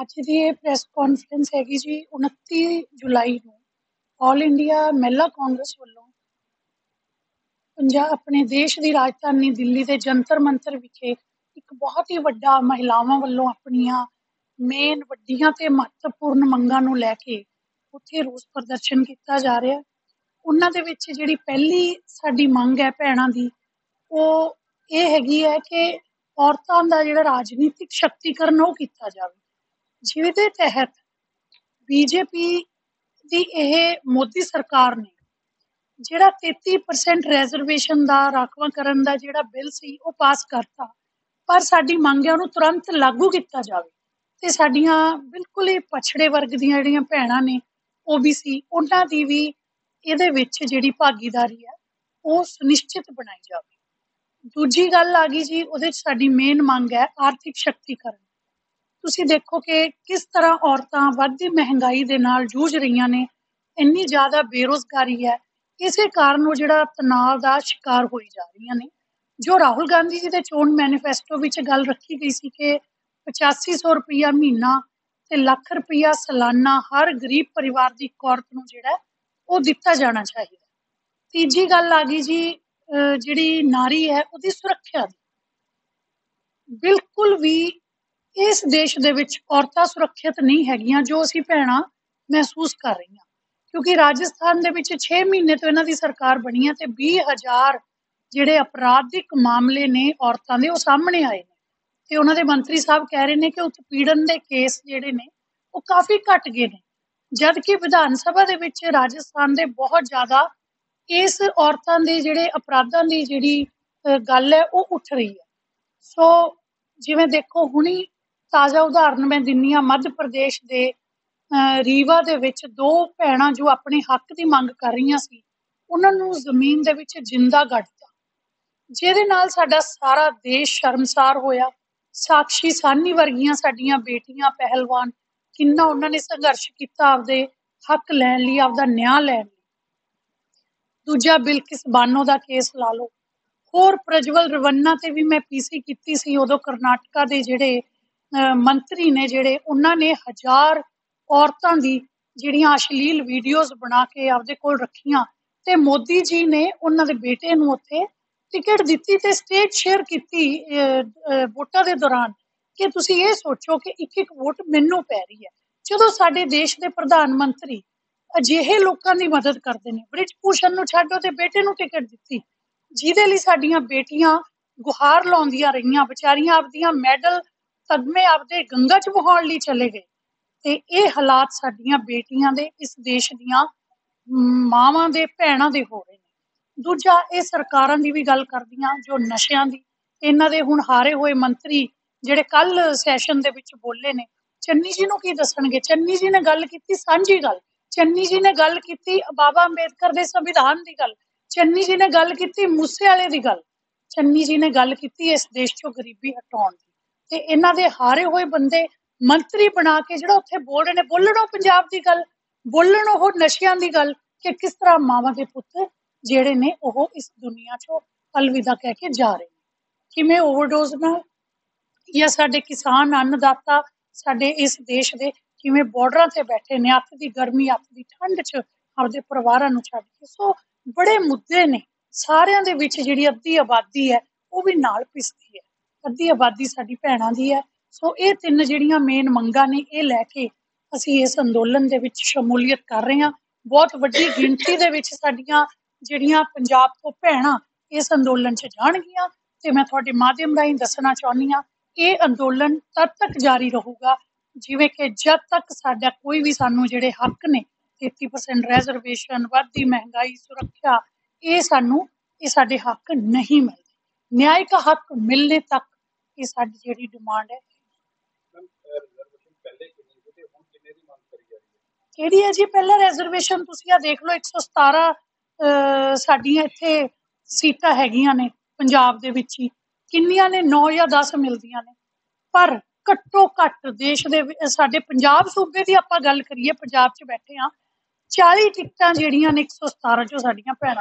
ਅੱਜ ਦੀ ਇਹ press conference ਹੈਗੀ ਜੀ 29 ਜੁਲਾਈ ਨੂੰ ਆਲ ਇੰਡੀਆ ਮਹਿਲਾ ਕਾਂਗਰਸ ਵੱਲੋਂ ਪੰਜਾਬ ਆਪਣੇ ਦੇਸ਼ ਦੀ ਰਾਜਧਾਨੀ ਦਿੱਲੀ ਦੇ ਜੰਤਰ ਮੰਤਰ ਵਿਖੇ ਇੱਕ ਬਹੁਤ ਹੀ ਵੱਡਾ ਮਹਿਲਾਵਾਂ ਵੱਲੋਂ ਆਪਣੀਆਂ ਮੇਨ ਵੱਡੀਆਂ ਤੇ ਮਹੱਤਵਪੂਰਨ ਮੰਗਾਂ ਨੂੰ ਲੈ ਕੇ ਉੱਥੇ ਰੋਸ ਪ੍ਰਦਰਸ਼ਨ ਕੀਤਾ ਜਾ ਰਿਹਾ। ਉਹਨਾਂ ਦੇ ਵਿੱਚ ਜਿਹੜੀ ਪਹਿਲੀ ਸਾਡੀ ਮੰਗ ਹੈ ਭੈਣਾਂ ਦੀ, ਉਹ ਇਹ ਹੈਗੀ ਹੈ ਕਿ ਔਰਤਾਂ ਦਾ ਜਿਹੜਾ ਰਾਜਨੀਤਿਕ ਸ਼ਕਤੀਕਰਨ ਉਹ ਕੀਤਾ ਜਾਵੇ। ਜਿਹਦੇ ਤਹਿਤ ਬੀਜੇਪੀ ਦੀ ਇਹ ਮੋਦੀ ਸਰਕਾਰ ਨੇ ਜਿਹੜਾ 33% ਰਿਜ਼ਰਵੇਸ਼ਨ ਦਾ ਰਾਖਵਾਂਕਰਨ ਦਾ ਜਿਹੜਾ ਬਿੱਲ ਸੀ ਉਹ ਪਾਸ ਕਰਤਾ, ਪਰ ਸਾਡੀ ਮੰਗ ਹੈ ਉਹਨੂੰ ਤੁਰੰਤ ਲਾਗੂ ਕੀਤਾ ਜਾਵੇ ਤੇ ਸਾਡੀਆਂ ਬਿਲਕੁਲ ਹੀ ਪਛੜੇ ਵਰਗ ਦੀਆਂ ਜਿਹੜੀਆਂ ਭੈਣਾਂ ਨੇ ਓਬੀਸੀ ਉਹਨਾਂ ਦੀ ਵੀ ਇਹਦੇ ਵਿੱਚ ਜਿਹੜੀ ਭਾਗੀਦਾਰੀ ਹੈ, ਉਹ ਸੁਨਿਸ਼ਚਿਤ ਬਣਾਈ ਜਾਵੇ। ਦੂਜੀ ਗੱਲ ਆ ਗਈ ਜੀ, ਉਹਦੇ 'ਚ ਸਾਡੀ ਮੇਨ ਮੰਗ ਹੈ ਆਰਥਿਕ ਸ਼ਕਤੀਕਰਨ। ਤੁਸੀਂ ਦੇਖੋ ਕਿ ਕਿਸ ਤਰ੍ਹਾਂ ਔਰਤਾਂ ਵੱਧਦੀ ਮਹਿੰਗਾਈ ਦੇ ਨਾਲ ਜੂਝ ਰਹੀਆਂ ਨੇ, ਇੰਨੀ ਜ਼ਿਆਦਾ ਬੇਰੋਜ਼ਗਾਰੀ ਹੈ, ਇਸੇ ਕਾਰਨ ਉਹ ਜਿਹੜਾ ਤਣਾਅ ਦਾ ਸ਼ਿਕਾਰ ਹੋਈ ਜਾ ਰਹੀਆਂ ਨੇ। ਜੋ ਰਾਹੁਲ ਗਾਂਧੀ ਜੀ ਦੇ ਚੋਣ ਮੈਨੀਫੈਸਟੋ ਵਿੱਚ ਗੱਲ ਰੱਖੀ ਗਈ ਸੀ ਕਿ 8500 ਰੁਪਇਆ ਮਹੀਨਾ ਤੇ ਲੱਖ ਰੁਪਇਆ ਸਾਲਾਨਾ ਹਰ ਗਰੀਬ ਪਰਿਵਾਰ ਦੀ ਔਰਤ ਨੂੰ ਜਿਹੜਾ ਉਹ ਦਿੱਤਾ ਜਾਣਾ ਚਾਹੀਦਾ। ਤੀਜੀ ਗੱਲ ਆ ਗਈ ਜੀ ਜਿਹੜੀ ਨਾਰੀ ਹੈ ਉਹਦੀ ਸੁਰੱਖਿਆ ਦੀ। ਬਿਲਕੁਲ ਵੀ ਇਸ ਦੇਸ਼ ਦੇ ਵਿੱਚ ਔਰਤਾਂ ਸੁਰੱਖਿਅਤ ਨਹੀਂ ਹੈਗੀਆਂ ਜੋ ਅਸੀਂ ਭੈਣਾਂ ਮਹਿਸੂਸ ਕਰ ਰਹੀਆਂ। ਕਿਉਂਕਿ ਰਾਜਸਥਾਨ ਦੇ ਵਿੱਚ 6 ਮਹੀਨੇ ਤੋਂ ਇਹਨਾਂ ਦੀ ਸਰਕਾਰ ਬਣੀ ਹੈ ਤੇ 20000 ਜਿਹੜੇ ਅਪਰਾਧਿਕ ਮਾਮਲੇ ਨੇ ਔਰਤਾਂ ਦੇ, ਉਹ ਸਾਹਮਣੇ ਆਏ ਨੇ। ਤੇ ਉਹਨਾਂ ਦੇ ਮੰਤਰੀ ਸਾਹਿਬ ਕਹਿ ਰਹੇ ਨੇ ਕਿ ਉਤਪੀੜਨ ਦੇ ਕੇਸ ਜਿਹੜੇ ਨੇ, ਉਹ ਕਾਫੀ ਘਟ ਗਏ ਨੇ। ਜਦ ਕਿ ਵਿਧਾਨ ਸਭਾ ਦੇ ਵਿੱਚ ਰਾਜਸਥਾਨ ਦੇ ਬਹੁਤ ਜ਼ਿਆਦਾ ਇਸ ਔਰਤਾਂ ਦੇ ਜਿਹੜੇ ਅਪਰਾਧਾਂ ਦੀ ਜਿਹੜੀ ਗੱਲ ਹੈ, ਉਹ ਉੱਠ ਰਹੀ ਹੈ। ਸੋ ਜਿਵੇਂ ਦੇਖੋ, ਹੁਣੀ ਤਾਜ਼ਾ ਉਦਾਹਰਨ ਮੈਂ ਦਿੰਨੀ ਆ, ਮੱਧ ਪ੍ਰਦੇਸ਼ ਦੇ ਰੀਵਾ ਦੇ ਵਿੱਚ ਦੋ ਭੈਣਾਂ ਜੋ ਆਪਣੇ ਹੱਕ ਦੀ ਮੰਗ ਕਰ ਰਹੀਆਂ ਸੀ, ਉਹਨਾਂ ਨੂੰ ਜ਼ਮੀਨ ਦੇ ਵਿੱਚ ਜਿੰਦਾ ਗੱਡਤਾ ਜਿਹਦੇ ਨਾਲ ਸਾਡਾ ਸਾਰਾ ਦੇਸ਼ ਸ਼ਰਮਸਾਰ ਹੋਇਆ। ਸਾਖੀ ਸਾਨੀ ਵਰਗੀਆਂ ਸਾਡੀਆਂ ਬੇਟੀਆਂ, ਪਹਿਲਵਾਨ, ਕਿੰਨਾ ਉਹਨਾਂ ਨੇ ਸੰਘਰਸ਼ ਕੀਤਾ ਆਪਦੇ ਹੱਕ ਲੈਣ ਲਈ, ਆਪਦਾ ਨਿਆਂ ਲੈਣ ਲਈ। ਦੂਜਾ ਬਿਲਕਿਸ ਬਾਨੋ ਦਾ ਕੇਸ ਲਾ ਲਓ। ਹੋਰ ਪ੍ਰਜਵਲ ਰਵੰਨਾ ਤੇ ਵੀ ਮੈਂ ਪੀਸੀ ਕੀਤੀ ਸੀ, ਉਦੋਂ ਕਰਨਾਟਕਾ ਦੇ ਜਿਹੜੇ ਮੰਤਰੀ ਨੇ ਜਿਹੜੇ, ਉਹਨਾਂ ਨੇ ਹਜ਼ਾਰ ਔਰਤਾਂ ਦੀ ਜਿਹੜੀਆਂ ਅਸ਼ਲੀਲ ਵੀਡੀਓਜ਼ ਬਣਾ ਕੇ ਆਪਦੇ ਕੋਲ ਰੱਖੀਆਂ ਤੇ ਮੋਦੀ ਜੀ ਨੇ ਉਹਨਾਂ ਦੇ ਬੇਟੇ ਨੂੰ ਉੱਥੇ ਟਿਕਟ ਦਿੱਤੀ ਤੇ ਸਟੇਜ ਸ਼ੇਅਰ ਕੀਤੀ ਵੋਟਾਂ ਦੇ ਦੌਰਾਨ ਕਿ ਤੁਸੀਂ ਇਹ ਸੋਚੋ ਕਿ ਇੱਕ ਇੱਕ ਵੋਟ ਮੈਨੂੰ ਪੈ ਰਹੀ ਹੈ। ਜਦੋਂ ਸਾਡੇ ਦੇਸ਼ ਦੇ ਪ੍ਰਧਾਨ ਮੰਤਰੀ ਅਜਿਹੇ ਲੋਕਾਂ ਦੀ ਮਦਦ ਕਰਦੇ ਨੇ, ਬ੍ਰਿਜ ਭੂਸ਼ਣ ਨੂੰ ਛੱਡੋ ਤੇ ਬੇਟੇ ਨੂੰ ਟਿਕਟ ਦਿੱਤੀ, ਜਿਹਦੇ ਲਈ ਸਾਡੀਆਂ ਬੇਟੀਆਂ ਗੁਹਾਰ ਲਾਉਂਦੀਆਂ ਰਹੀਆਂ, ਵਿਚਾਰੀਆਂ ਆਪਦੀਆਂ ਮੈਡਲ ਤਗਮੇ ਆਪਦੇ ਗੰਗਾ ਚ ਵਹਾਉਣ ਲਈ ਚਲੇ ਗਏ। ਤੇ ਇਹ ਹਾਲਾਤ ਸਾਡੀਆਂ ਬੇਟੀਆਂ ਦੇ, ਇਸ ਦੇਸ਼ ਦੀਆਂ ਮਾਵਾਂ ਦੇ, ਭੈਣਾਂ ਦੇ ਹੋ ਰਹੇ ਨੇ। ਦੂਜਾ, ਇਹ ਸਰਕਾਰਾਂ ਦੀ ਵੀ ਗੱਲ ਕਰਦੀਆਂ, ਜੋ ਨਸ਼ਿਆਂ ਦੀ। ਇਹਨਾਂ ਦੇ ਹੁਣ ਹਾਰੇ ਹੋਏ ਮੰਤਰੀ ਜਿਹੜੇ ਕੱਲ ਸੈਸ਼ਨ ਦੇ ਵਿੱਚ ਬੋਲੇ ਨੇ, ਚੰਨੀ ਜੀ ਨੂੰ ਕੀ ਦੱਸਣਗੇ? ਚੰਨੀ ਜੀ ਨੇ ਗੱਲ ਕੀਤੀ, ਸਾਂਝੀ ਗੱਲ। ਚੰਨੀ ਜੀ ਨੇ ਗੱਲ ਕੀਤੀ ਬਾਬਾ ਅੰਬੇਦਕਰ ਦੇ ਸੰਵਿਧਾਨ ਦੀ ਗੱਲ। ਚੰਨੀ ਜੀ ਨੇ ਗੱਲ ਕੀਤੀ ਮੂਸੇ ਵਾਲੇ ਦੀ ਗੱਲ। ਚੰਨੀ ਜੀ ਨੇ ਗੱਲ ਕੀਤੀ ਇਸ ਦੇਸ਼ ਚੋਂ ਗਰੀਬੀ ਹਟਾਉਣ ਦੀ। ਤੇ ਇਹਨਾਂ ਦੇ ਹਾਰੇ ਹੋਏ ਬੰਦੇ ਮੰਤਰੀ ਬਣਾ ਕੇ ਜਿਹੜਾ ਉੱਥੇ ਬੋਲ ਰਹੇ ਨੇ, ਬੋਲਣੋਂ ਪੰਜਾਬ ਦੀ ਗੱਲ, ਬੋਲਣ ਉਹ ਨਸ਼ਿਆਂ ਦੀ ਗੱਲ ਕਿ ਕਿਸ ਤਰ੍ਹਾਂ ਮਾਵਾਂ ਦੇ ਪੁੱਤ ਜਿਹੜੇ ਨੇ ਉਹ ਇਸ ਦੁਨੀਆ ਚੋਂ ਅਲਵਿਦਾ ਕਹਿ ਕੇ ਜਾ ਰਹੇ ਨੇ। ਕਿਵੇਂ ਓਵਰਡੋਜ਼ ਨਾਲ ਜਾਂ ਸਾਡੇ ਕਿਸਾਨ ਅੰਨਦਾਤਾ ਸਾਡੇ ਇਸ ਦੇਸ਼ ਦੇ ਕਿਵੇਂ ਬਾਰਡਰਾਂ ਤੇ ਬੈਠੇ ਨੇ, ਅੱਤ ਦੀ ਗਰਮੀ, ਅੱਤ ਦੀ ਠੰਡ 'ਚ ਆਪਦੇ ਪਰਿਵਾਰਾਂ ਨੂੰ ਛੱਡ ਕੇ। ਸੋ ਬੜੇ ਮੁੱਦੇ ਨੇ, ਸਾਰਿਆਂ ਦੇ ਵਿੱਚ ਜਿਹੜੀ ਅੱਧੀ ਆਬਾਦੀ ਹੈ ਉਹ ਵੀ ਨਾਲ ਪਿਸਦੀ ਹੈ। ਅੱਧੀ ਆਬਾਦੀ ਸਾਡੀ ਭੈਣਾਂ ਦੀ ਹੈ। ਸੋ ਇਹ ਤਿੰਨ ਜਿਹੜੀਆਂ ਮੇਨ ਮੰਗਾਂ ਨੇ, ਇਹ ਲੈ ਕੇ ਅਸੀਂ ਇਸ ਅੰਦੋਲਨ ਦੇ ਵਿੱਚ ਸ਼ਮੂਲੀਅਤ ਕਰ ਰਹੇ ਹਾਂ। ਬਹੁਤ ਵੱਡੀ ਗਿਣਤੀ ਦੇ ਵਿੱਚ ਸਾਡੀਆਂ ਜਿਹੜੀਆਂ ਪੰਜਾਬ ਤੋਂ ਭੈਣਾਂ ਇਸ ਅੰਦੋਲਨ 'ਚ ਜਾਣਗੀਆਂ ਤੇ ਮੈਂ ਤੁਹਾਡੇ ਮਾਧਿਅਮ ਰਾਹੀਂ ਦੱਸਣਾ ਚਾਹੁੰਦੀ ਹਾਂ, ਇਹ ਅੰਦੋਲਨ ਤਦ ਤੱਕ ਜਾਰੀ ਰਹੂਗਾ, ਜਿਵੇਂ ਕਿ ਜਦ ਤੱਕ ਸਾਡਾ ਕੋਈ ਵੀ ਸਾਨੂੰ ਜਿਹੜੇ ਹੱਕ ਨੇ 33% ਰਿਜ਼ਰਵੇਸ਼ਨ ਵੱਧਦੀ ਮਹਿੰਗਾਈ, ਸੁਰੱਖਿਆ, ਇਹ ਸਾਨੂੰ, ਇਹ ਸਾਡੇ ਹੱਕ ਨਹੀਂ ਮਿਲਦੇ। ਨਿਆਇਕ ਹੱਕ ਮਿਲਨੇ ਤੱਕ ਇਹ ਸਾਡੀ ਜਿਹੜੀ ਡਿਮਾਂਡ ਹੈ। ਕਿਹੜੀ ਹੈ ਜੀ? ਪਹਿਲਾਂ ਰਿਜ਼ਰਵੇਸ਼ਨ ਤੁਸੀਂ ਆ ਦੇਖ ਲਓ 117 ਸਾਡੀਆਂ ਇੱਥੇ ਸੀਟਾਂ ਹੈਗੀਆਂ ਨੇ ਪੰਜਾਬ ਦੇ ਵਿੱਚ ਹੀ। ਕਿੰਨੀਆਂ ਨੇ? 9 ਜਾਂ 10 ਮਿਲਦੀਆਂ ਨੇ। ਪਰ ਘੱਟੋ ਘੱਟ ਦੇਸ਼ ਦੇ ਸਾਡੇ ਪੰਜਾਬ ਸੂਬੇ ਦੀ ਆਪਾਂ ਗੱਲ ਕਰੀਏ ਪੰਜਾਬ 'ਚ ਬੈਠੇ ਆ 40 ਟਿਕਟਾਂ ਜਿਹੜੀਆਂ ਨੇ 117 ਚੋਂ ਸਾਡੀਆਂ ਭੈਣਾਂ